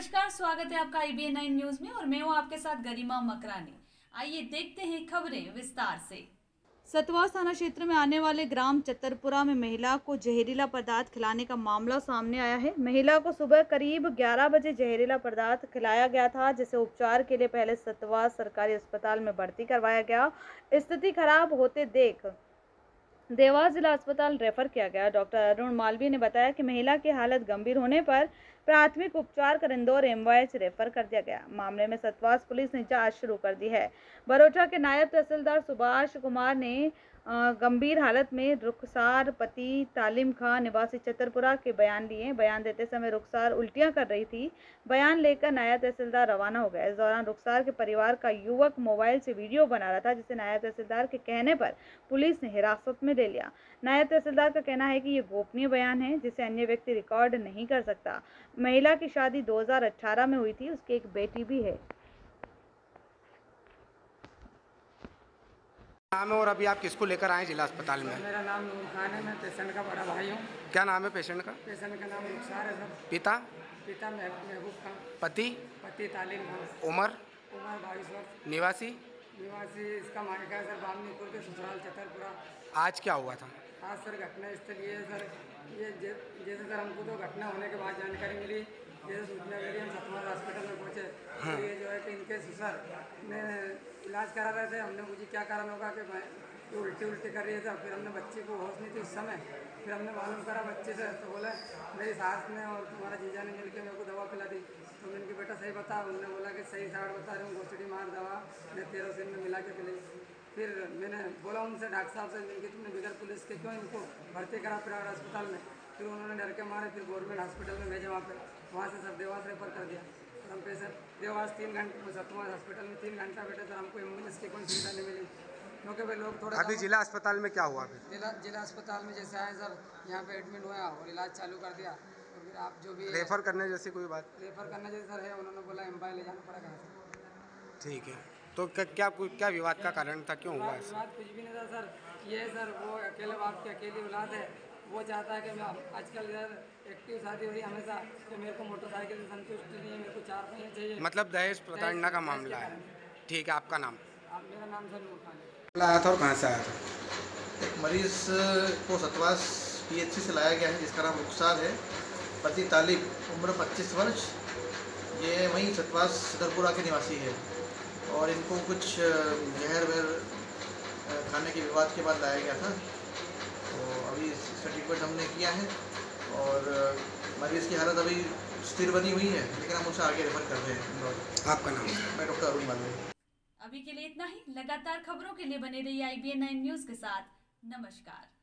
आपका I nine news में और मैं हूँ आपके साथ गरिमा मकरानी। आइए देखते हैं खबरें विस्तार से। सतवास थाना क्षेत्र में आने वाले ग्राम चतरपुरा में महिला को जहरीला पदार्थ खिलाने का मामला सामने आया है। महिला को सुबह करीब 11 बजे जहरीला पदार्थ खिलाया गया था, जिसे उपचार के लिए पहले सतवास सरकारी अस्पताल में भर्ती करवाया गया। स्थिति खराब होते देख देवास जिला अस्पताल रेफर किया गया। डॉक्टर अरुण मालवीय ने बताया कि महिला की हालत गंभीर होने पर प्राथमिक उपचार कर इंदौर एमवाईएच रेफर कर दिया गया। मामले में सतवास पुलिस ने जाँच शुरू कर दी है। बरोटा के नायब तहसीलदार सुभाष कुमार ने गंभीर हालत में रुखसार पति तालिम खां निवासी चतरपुरा के बयान लिए। बयान देते समय रुखसार उल्टियाँ कर रही थी। बयान लेकर नायब तहसीलदार रवाना हो गया इस दौरान रुखसार के परिवार का युवक मोबाइल से वीडियो बना रहा था, जिसे नायब तहसीलदार के कहने पर पुलिस ने हिरासत में ले लिया। नायब तहसीलदार का कहना है कि ये गोपनीय बयान है, जिसे अन्य व्यक्ति रिकॉर्ड नहीं कर सकता। महिला की शादी दो हज़ार अठारह में हुई थी उसकी एक बेटी भी है। नाम है और अभी आप किसको लेकर आए जिला अस्पताल में? मेरा नाम नूर खान है मैं पेशेंट का बड़ा भाई हूँ। क्या नाम है पेशेंट का? पेशेंट का नाम रुखसार है सर। पिता? पिता महबूब खान। पति? पति तालीम खान। उम्र? उम्र बाईस वर्ष। निवासी? निवासी इसका मालिक है सर बामनीपुर के ससुराल छतरपुरा। आज क्या हुआ था? आज सर घटना स्थल ये है सर ये जैसे सर हमको तो घटना होने के बाद जानकारी मिली जैसे सूचना मिली हम सतमाल हॉस्पिटल में पहुँचे। हाँ। तो ये जो है कि इनके ससुर ने इलाज करा रहे थे, हमने मुझे क्या कारण होगा कि मैं तो उल्टी उल्टी कर रही थी, फिर हमने बच्चे को होश नहीं थी उस समय, फिर हमने मालूम करा बच्चे से तो बोले, मेरी सास ने और तुम्हारा जीजा ने मिलकर मेरे को दवा पिला दी। तो मैंने की बेटा, सही बता। उन्होंने बोला कि, सही साठ बता रहे हूँ गोसड़ी मार दवा, मैं तेरह दिन में मिला के पिलाई। फिर मैंने बोला उनसे, डॉक्टर साहब से मिलकर तुमने बिगड़ पुलिस के क्यों इनको भर्ती करा प्राइवेट अस्पताल में? फिर उन्होंने डर के मारे, फिर गवर्नमेंट हॉस्पिटल में भेजा, वहाँ पर वहाँ से सर देवास रेफर कर दिया। हम पेशेंट देवास तीन घंटे सतवा हॉस्पिटल में तीन घंटा बैठे सर हमको एंबुलेंस की कोई सुविधा नहीं मिली। क्योंकि भाई लोग थोड़ा अभी जिला अस्पताल में क्या हुआ अभी जिला जिला अस्पताल में जैसे आए सर यहाँ पे एडमिट हुआ और इलाज चालू कर दिया। और फिर आप जो भी रेफर करने जैसी कोई बात? रेफर करने जैसे सर है उन्होंने बोला एम्पायर ले जाना पड़ेगा ठीक है। तो क्या क्या विवाद का कारण था? क्यों हुआ विवाद कुछ भी नहीं था सर। ये सर वो अकेले बाप की अकेली औलाद है। वो चाहता है कि मैं आजकल यार एक्टिव शादी हो रही है हमेशा कि मेरे को मोटरसाइकिल से संतुष्टि नहीं है मेरे को चार पहिए चाहिए। मतलब दहेज प्रताड़ना का मामला है। ठीक है आपका नाम? आप मेरा नाम सर खान आया था और कहाँ से आया था? एक मरीज़ को सतवास पीएचसी से लाया गया है जिसका नाम रुखसार है। पति तालिब उम्र 25 वर्ष। ये वहीं सतवास सदरपुरा के निवासी है। और इनको कुछ जहर वहर खाने के विवाद के बाद लाया गया था। तो अभी इसका ट्रीटमेंट हमने किया है और मरीज़ की हालत अभी स्थिर बनी हुई है लेकिन हम उसे आगे रेफर कर रहे हैं। आपका नाम मैं डॉक्टर अरुण मालवी अभी के लिए इतना ही। लगातार खबरों के लिए बने रहिए आई बी न्यूज़ के साथ। नमस्कार।